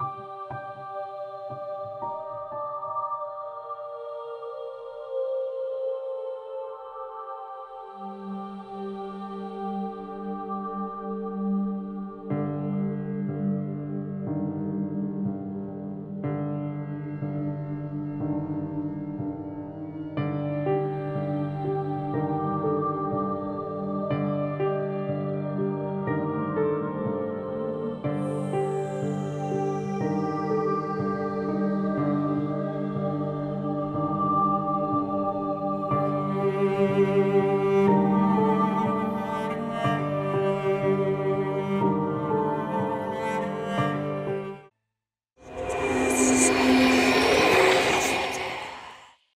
you.